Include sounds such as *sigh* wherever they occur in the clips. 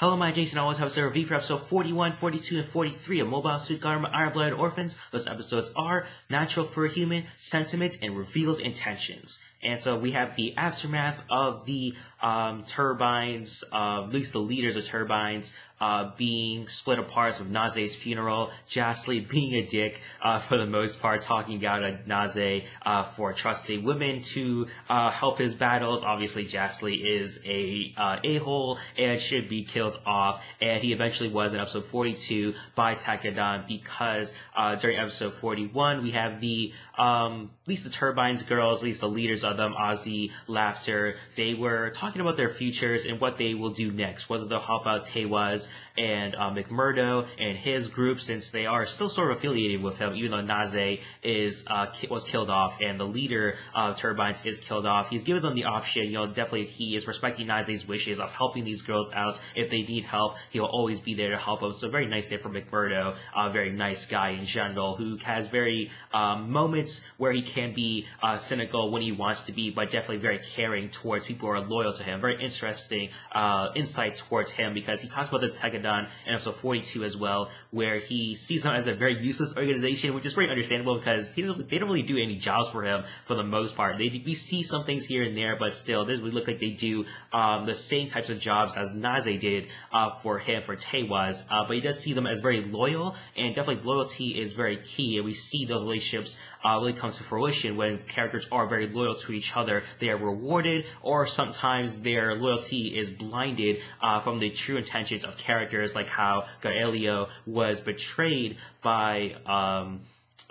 Hello, my Jason. Have a review for episode 41, 42, and 43 of Mobile Suit Gundam Iron Blooded Orphans. Those episodes are Natural for Human, Sentiments, and Revealed Intentions. And so we have the aftermath of the um, turbines, uh, at least the leaders of turbines, uh, being split apart with Naze's funeral, Jasley *laughs* being a dick uh, for the most part, talking about a Naze uh, for trusting women to uh, help his battles. Obviously, Jasley is a uh, a-hole and should be killed off, and he eventually was in episode 42 by Tekkadan because uh, during episode 41 we have the um, at least the turbines girls, at least the leaders of them, Ozzy, Lafter, they were talking about their futures and what they will do next, whether they'll help out Teiwaz and uh, McMurdo and his group, since they are still sort of affiliated with him, even though Naze is uh, was killed off and the leader of Turbines is killed off. He's given them the option, you know, definitely he is respecting Naze's wishes of helping these girls out. If they need help, he'll always be there to help them. So very nice there for McMurdo, a very nice guy in general who has very um, moments where he can be uh, cynical when he wants to be, but definitely very caring towards people who are loyal to him. Very interesting uh, insight towards him because he talks about this Tekkadan in episode 42 as well, where he sees them as a very useless organization, which is very understandable because he doesn't, they don't really do any jobs for him for the most part. They, we see some things here and there, but still, this would look like they do um, the same types of jobs as Naze did uh, for him, for Teiwaz. Uh, but he does see them as very loyal, and definitely loyalty is very key, and we see those relationships uh, really come to fruition when characters are very loyal to each other. They are rewarded, or sometimes their loyalty is blinded uh, from the true intentions of characters, like how Gaelio was betrayed by um,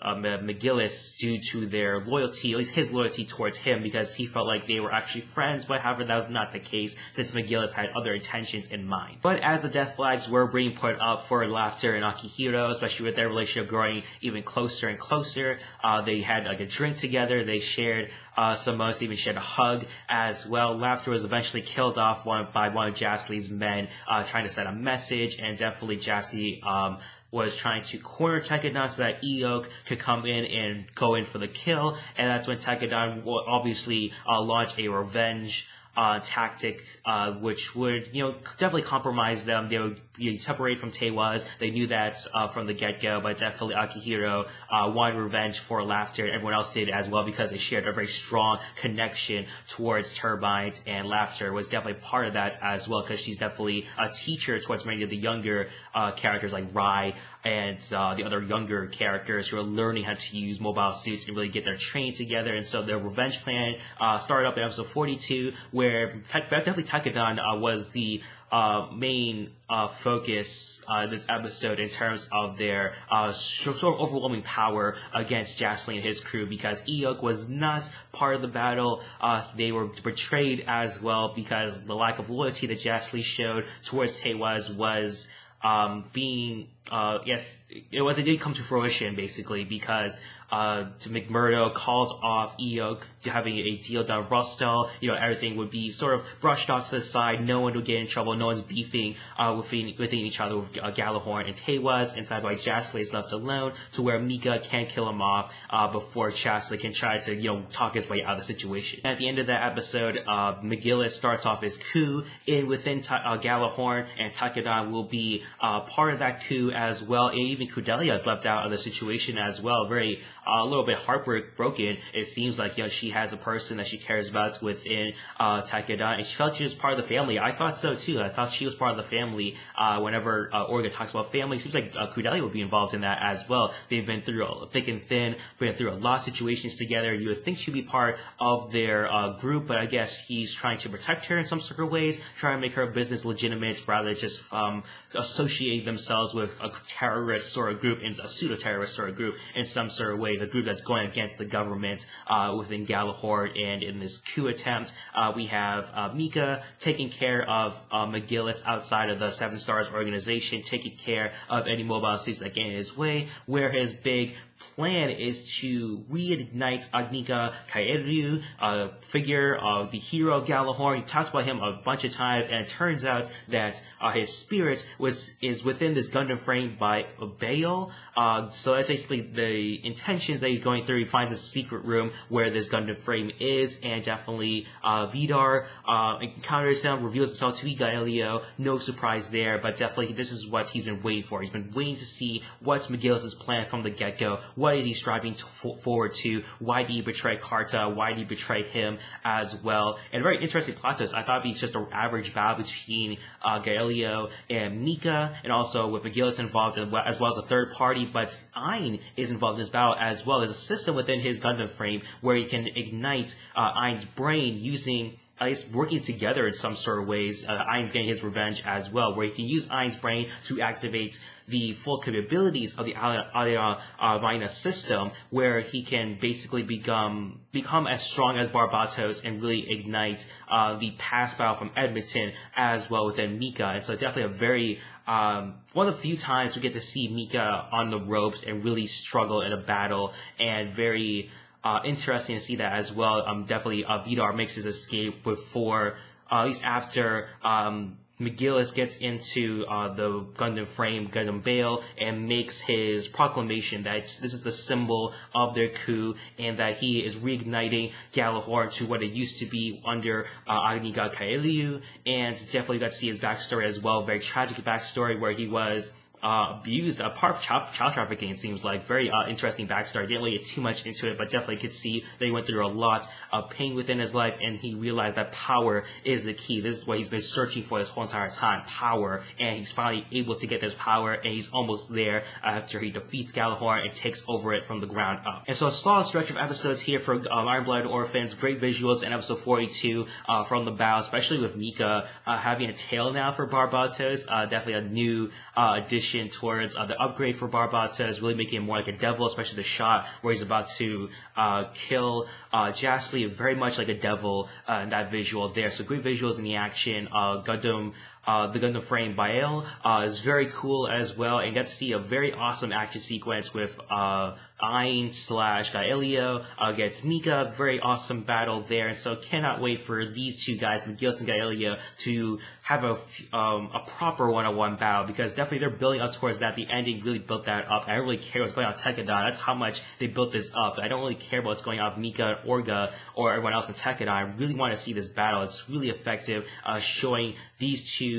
um, McGillis due to their loyalty, at least his loyalty towards him, because he felt like they were actually friends, but however, that was not the case, since McGillis had other intentions in mind. But as the death flags were being put up for Lafter and Akihiro, especially with their relationship growing even closer and closer, uh, they had like a drink together, they shared uh, some moments, even shared a hug as well. Lafter was eventually killed off one, by one of Jasley's men, uh, trying to send a message, and definitely Jasley, um, was trying to corner Tekkadan so that Iok could come in and go in for the kill, and that's when Tekkadan will obviously uh, launch a revenge uh, tactic, uh, which would, you know, definitely compromise them. They would be separated from Teiwaz. They knew that uh, from the get-go, but definitely Akihiro uh, wanted revenge for Lafter. Everyone else did as well because they shared a very strong connection towards Turbines, and Lafter was definitely part of that as well because she's definitely a teacher towards many of the younger uh, characters like Rai and uh, the other younger characters who are learning how to use mobile suits and really get their training together. And so their revenge plan started up in episode 42 where definitely Tekkadan uh, was the uh, main uh, focus uh, this episode in terms of their uh, sort of overwhelming power against Jasley and his crew because Iok was not part of the battle. Uh, they were betrayed as well because the lack of loyalty that Jasley showed towards Teiwaz was um, being uh, yes, it was it did come to fruition basically because uh, to McMurdo called off Iok having a deal done with Rustal. You know, everything would be sort of brushed off to the side. No one would get in trouble. No one's beefing uh, within, within each other with uh, Gjallarhorn and Teiwaz. And that's why Jasley is left alone to where Mika can kill him off uh, before Jasley can try to, you know, talk his way out of the situation. And at the end of that episode, uh, McGillis starts off his coup in within Ta- uh, Gjallarhorn, and Tekkadan will be part of that coup as well. And even Kudelia is left out of the situation as well. Very uh, a little bit heartbroken. It seems like you know she has a person that she cares about within uh, Takeda, and she felt she was part of the family. I thought so too. I thought she was part of the family. Uh, whenever uh, Orga talks about family, it seems like uh, Kudelia would be involved in that as well. They've been through a thick and thin, been through a lot of situations together. You would think she'd be part of their uh, group, but I guess he's trying to protect her in some sort of ways, trying to make her business legitimate rather just um, associate themselves with a terrorist sort of group a pseudo terrorist sort of group in some sort of ways. A group that's going against the government uh, within Gjallarhorn. And in this coup attempt, uh, we have uh, Mika taking care of uh, McGillis outside of the Seven Stars organization, taking care of any mobile suits that get in his way, where his big plan is to reignite Agnika Kaieru, a figure of the hero of Gjallarhorn. He talks about him a bunch of times, and it turns out that uh, his spirit was is within this Gundam frame by Bael. Uh, so that's basically the intentions that he's going through. He finds a secret room where this Gundam frame is, and definitely uh, Vidar uh, encounters him, reveals himself to be Gaelio. No surprise there, but definitely this is what he's been waiting for. He's been waiting to see what's McGillis' plan from the get-go. What is he striving to, forward to? Why did he betray Carta? Why did he betray him as well? And very interesting plot twist. I thought be just an average battle between uh, Gaelio and Mika, and also with McGillis involved as well as a third party, but Ein is involved in this battle as well as a system within his Gundam frame where he can ignite uh, Ein's brain using at least working together in some sort of ways. Uh, Ein's getting his revenge as well, where he can use Ein's brain to activate the full capabilities of the Alaya uh, system, where he can basically become become as strong as Barbatos and really ignite uh, the past battle from Edmonton as well within Mika. And so definitely a very um, one of the few times we get to see Mika on the ropes and really struggle in a battle and very uh, interesting to see that as well. Um, definitely, uh, Vidar makes his escape before, uh, at least after, um, McGillis gets into uh, the Gundam frame, Gundam Bael, and makes his proclamation that this is the symbol of their coup and that he is reigniting Gjallarhorn to what it used to be under uh, Agnika Kaieru. And definitely got to see his backstory as well, very tragic backstory where he was uh, abused, a part of child, child trafficking, it seems like. Very uh, interesting backstory. Didn't really get too much into it, but definitely could see that he went through a lot of pain within his life, and he realized that power is the key. This is what he's been searching for this whole entire time, power, and he's finally able to get this power, and he's almost there after he defeats Gjallarhorn and takes over it from the ground up. And so a solid stretch of episodes here for um, Iron Blood Orphans, great visuals in episode 42 uh, from the bow, especially with Mika uh, having a tail now for Barbatos, uh, definitely a new uh, addition towards uh, the upgrade for Barbatos is really making him more like a devil, especially the shot where he's about to uh, kill uh, very much like a devil uh, in that visual there. So great visuals in the action. Uh, Gundam uh, the Gundam frame Bael uh, is very cool as well, and got to see a very awesome action sequence with uh, Ein slash Gaelio against Mika. Very awesome battle there, and so cannot wait for these two guys, McGillis and Gaelio, to have a um, a proper one-on-one battle because definitely they're building up towards that. The ending really built that up. I don't really care what's going on with Tekkadan. That's how much they built this up. I don't really care about what's going on with Mika, Orga, or everyone else in Tekkadan. I really want to see this battle. It's really effective, uh, showing these two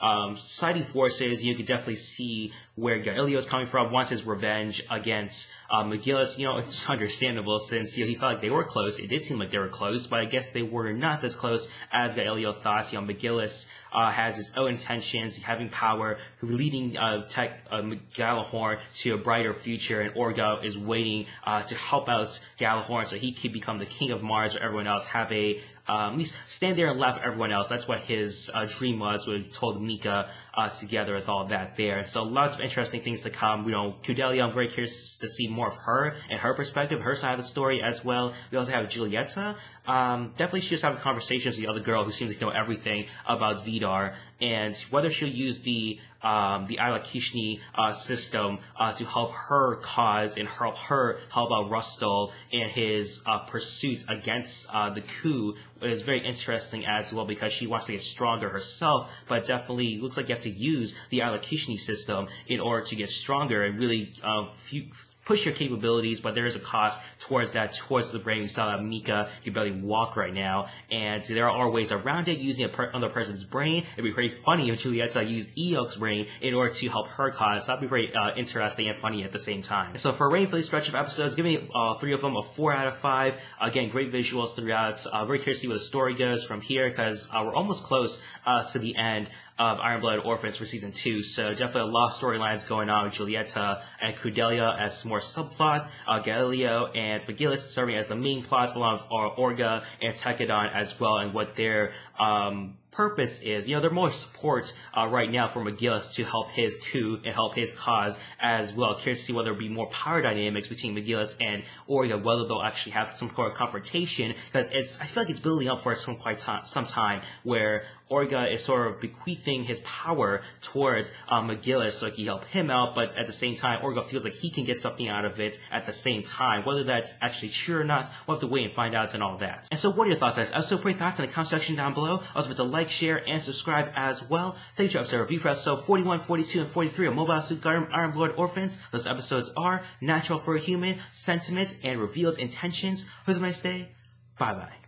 um, society forces, you can definitely see where Gaelio is coming from, wants his revenge against uh, McGillis. You know, it's *laughs* understandable since you know, he felt like they were close. It did seem like they were close, but I guess they were not as close as Gaelio thought. You know, McGillis uh, has his own intentions, having power, leading uh, Tech uh, Gjallarhorn to a brighter future, and Orga is waiting uh, to help out Gjallarhorn so he can become the king of Mars, or everyone else have a um, at least stand there and laugh at everyone else. That's what his uh, dream was when he told Mika uh, together with all that there. So lots of interesting things to come. You know, Kudelia, I'm very curious to see more of her and her perspective, her side of the story as well. We also have Giulietta. Um, definitely she's having conversations with the other girl who seems to know everything about Vidar and whether she'll use the um, the Isla Kishni uh, system uh, to help her cause and help her help out Rustal and his uh, pursuits against uh, the coup is very interesting as well because she wants to get stronger herself, but definitely looks like you have to use the Kishni system in order to get stronger and really uh, push your capabilities, but there is a cost towards that, towards the brain. You saw that Mika can barely walk right now, and there are ways around it using another person's brain. It'd be pretty funny if Giulietta used Iok's brain in order to help her cause. That'd be very uh, interesting and funny at the same time. So for a for this stretch of episodes, giving uh, three of them a four out of five. Again, great visuals throughout. Uh, very curious to see where the story goes from here because uh, we're almost close uh, to the end of Iron Blood Orphans for season two. So definitely a lot of storylines going on with Giulietta and Kudelia as more subplots, uh, Gaelio and McGillis serving as the main plots, along with uh, Orga and Tekkadan as well, and what their um, purpose is, you know, they're more support uh, right now for McGillis to help his coup and help his cause as well. Curious to see whether there will be more power dynamics between McGillis and Orga, whether they'll actually have some sort of confrontation, because it's, I feel like it's building up for some quite time, some time where Orga is sort of bequeathing his power towards um, McGillis so he can help him out, but at the same time, Orga feels like he can get something out of it at the same time. Whether that's actually true or not, we'll have to wait and find out and all that. And so what are your thoughts guys? I Also, put your thoughts in the comment section down below. Also, it's a like, like, share, and subscribe as well. Thank you episode review for episode 41, 42, and 43 of Mobile Suit Gundam Iron Blood Orphans. Those episodes are Natural for a Human, Sentiments, and Revealed Intentions. Have a nice day. Bye bye.